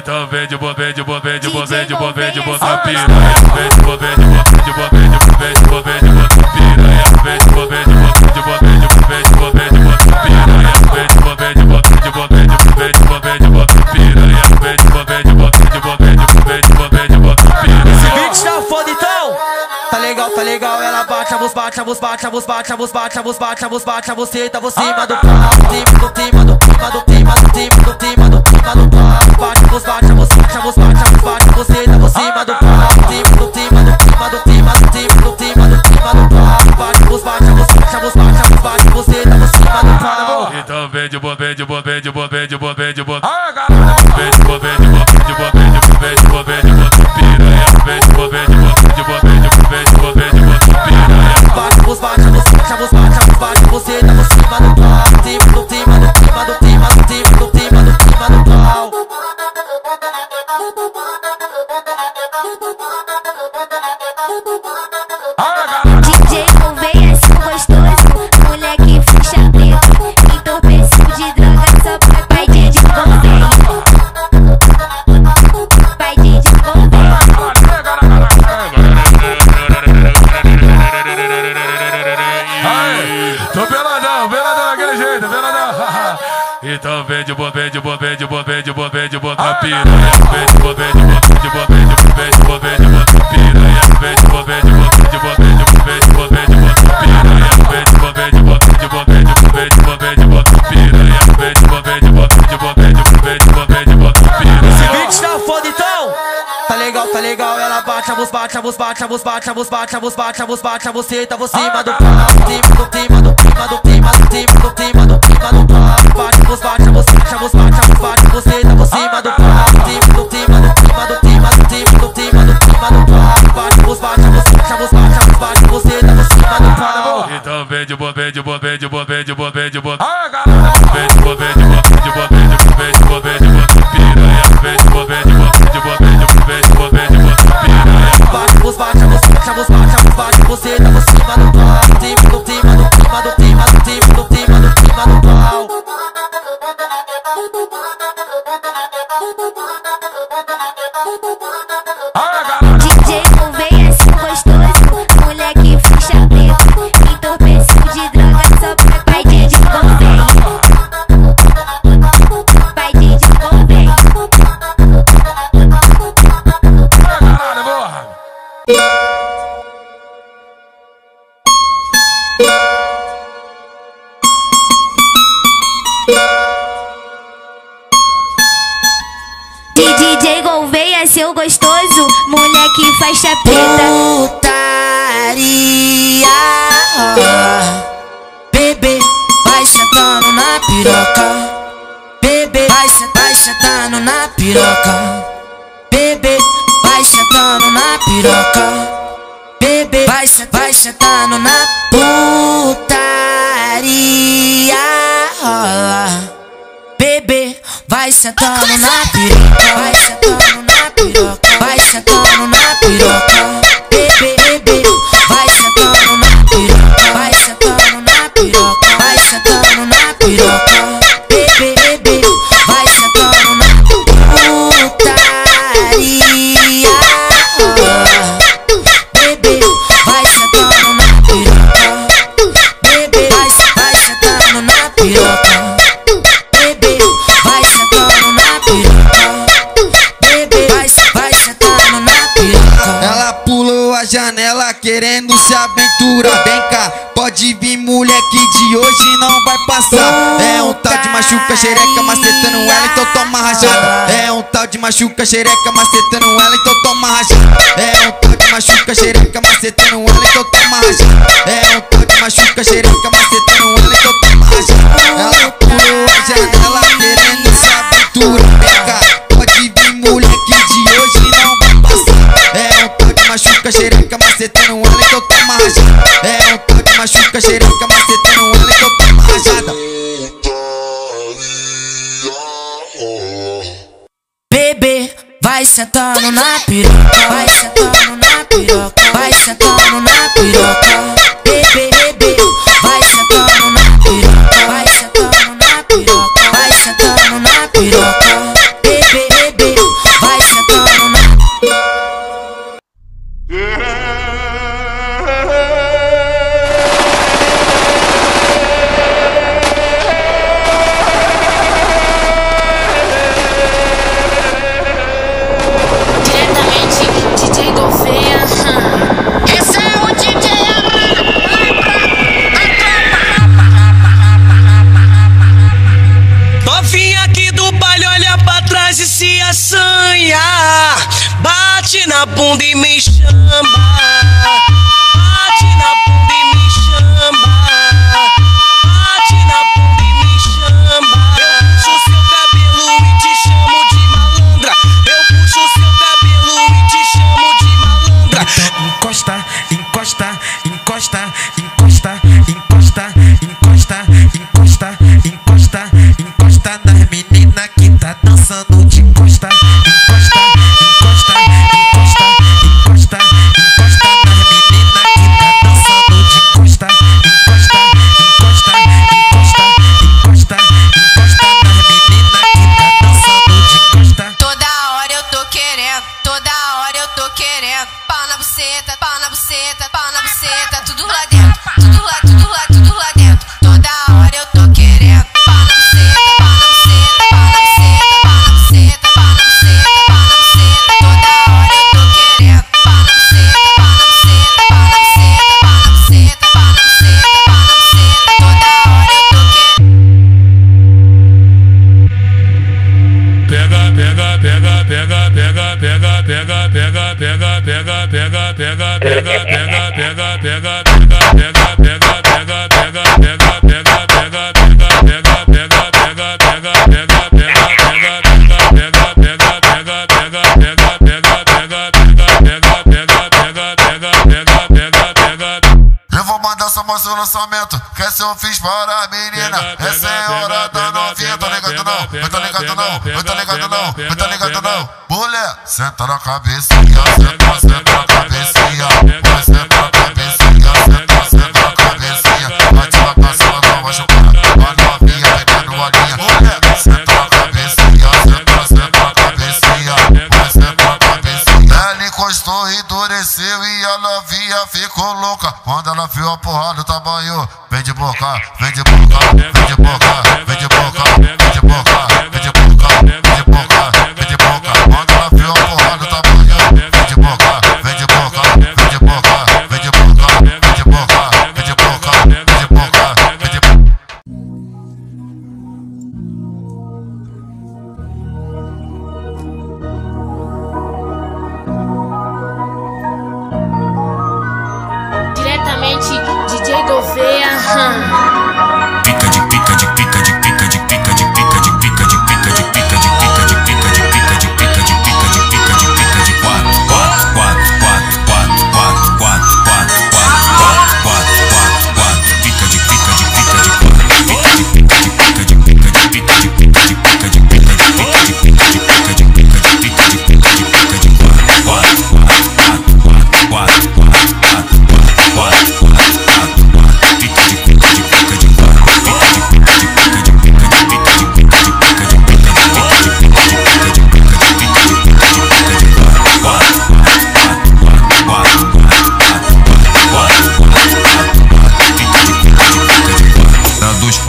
Então vem de boa, vem de boa, vem de boa, vem de boa, vem de boa, piranha. Vem de boa, vem de boa, vem de boa, vem de boa, vem de boa, vem de boa, piranha. Vem de boa, vem de boa, ela bate, a voz bate, a voz bate, a voz bate, a voz bate, a voz bate, a você tá por cima do pau, cima do cima do cima do cima do cima do cima do cima do pau, bate, a voz bate, a voz bate, a voz bate, a voz bate, você tá por cima do pau, cima do cima do cima do cima do cima do cima do cima do pau, bate, a voz bate, a voz bate, a voz bate, a voz bate, você tá por cima do pau. Então vem de boa, vem de boa, vem de boa, vem de boa, vem de boa. Vem de boa, vem de boa, vem de boa, vem de boa, boa, piranha. Vem de boa, vem de boa, vem de boa, vem de boa, vem de boa, vem de boa, piranha. Vem de boa, vem de boa, vem de boa, vem de boa, vem de boa, vem de boa, piranha. Vem de boa, vem de boa, vem de boa, vem de boa, vem de boa, vem de boa, piranha. Vem de boa, vem de boa, vem de boa, vem de boa, vem de boa, vem de boa, piranha. Beat tá foda então. Tá legal, tá legal, ela bate, a voz bate, a voz bate, a voz bate, a voz bate, a voz bate, a voz bate, a você tá por cima do pau, cima do cima do cima do cima do cima do cima do cima do pau, bate, a voz bate, boa, vem de boa, piranha. Vem de boa, vem de boa, vem de boa, vem de boa, vem de boa, vem de boa, piranha. Bate, bate, bate, bate, a voz bate, você tá por cima do pau, cima do cima do cima do cima do cima do cima do cima do pau. DJ E DJ Gouveia, seu gostoso, moleque faixa preta. Putaria. Bebê, vai sentando na piroca. Bebê, vai, vai sentando na piroca. Bebê, vai sentando na piroca. Bebê, vai, vai sentando na putaria. Bebê, vai sentando na piroca, vai sentando na piroca, vai sentando na piroca. Pode vir mulher que de hoje não vai passar. É um tal de machuca xereca macetando ela, então toma rajada. É um tal de machuca xereca macetando ela, então toma rajada. É um tal de machuca xereca macetando ela, então toma rajada. É um tal de machuca xereca macetando ela, então toma rajada. Ela pulou a janela querendo se aventurar. Pode vir mulher que de hoje não vai passar. É um tal de machuca xereca macetando ela. Machuca xereca macetando ela, então toma rajada. Bebê, vai sentando na piroca, vai Vim aqui do baile olha pra trás e se assanha. Bate na bunda e me chama. Bate na bunda e me chama. Bate na bunda e me chama. Eu puxo seu cabelo e te chamo de malandra. Eu puxo seu cabelo e te chamo de malandra. Encosta, encosta, encosta, encosta. Buceta, pau na buceta, pau na buceta, tudo lá dentro, tudo lá, tudo lá, tudo lá dentro. Toda hora eu tô querendo. Pau na buceta, pau na buceta, pau na buceta, pau na buceta, pau na buceta, pau na buceta. Toda hora eu tô querendo. Pau na buceta, pau na buceta, pau na buceta, pau na buceta, pau na buceta, pau na buceta. Toda hora eu tô querendo. Pega, pega, pega, pega, essa moça no lançamento. Que essa eu fiz para a menina. Essa é a hora da novinha. Tá ligado não? Tá ligado não? Tá ligado não? Tá ligado não? Mulher, senta na cabecinha. Senta, senta na cabecinha. Senta na cabecinha. Encostou e a novinha ficou louca. Quando ela viu a porrada, o tamanho. Vem de boca, vem de boca, vem de boca, vem de boca, vem de boca, 是。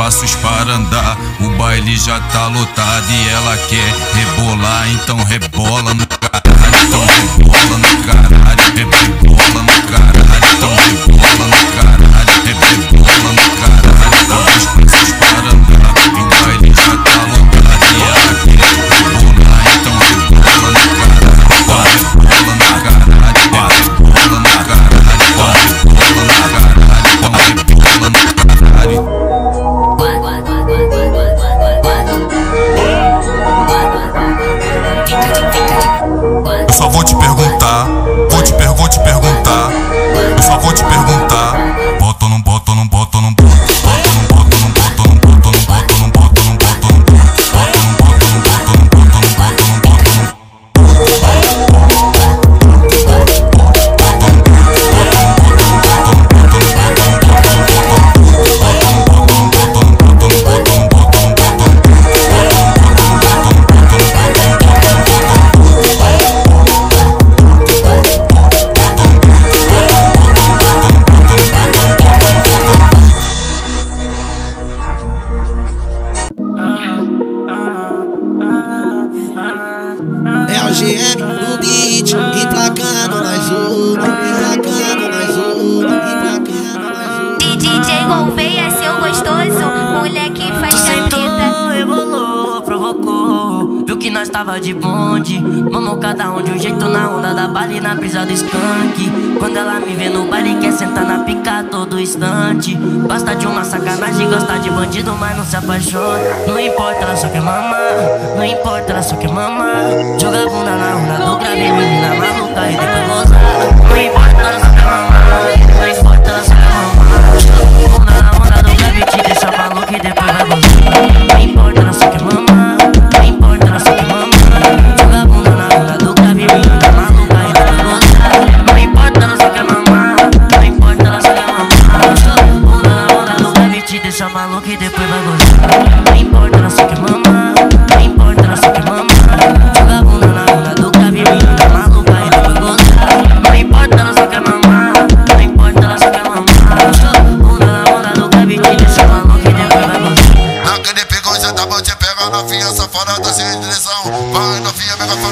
Passos para andar, o baile já tá lotado e ela quer rebolar, então rebola no caralho, então rebola no caralho, rebola no caralho, she had estava de bonde. Mamou cada um de um jeito na onda da bala e na brisa do skunk. Quando ela me vê no baile, quer sentar na pica todo instante. Gosta de uma sacanagem, gosta de bandido, mas não se apaixona. Não importa, ela só quer mamar. Não importa, ela só quer mamar. Joga bunda na onda do grave, menina maluca e depois gozar. Não importa, ela só quer mamar.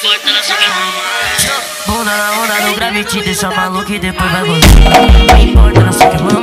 foi internacional. Bunda na onda no gravity, deixa maluco e depois vai gozar. Não importa, não sei que mão.